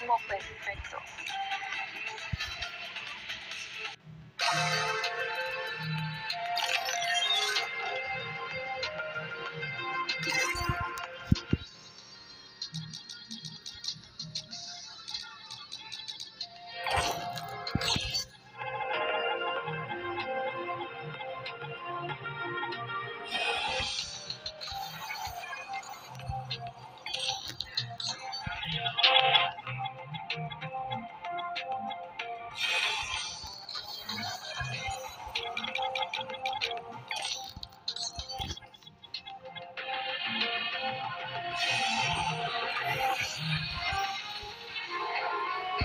ritmo perfecto. Las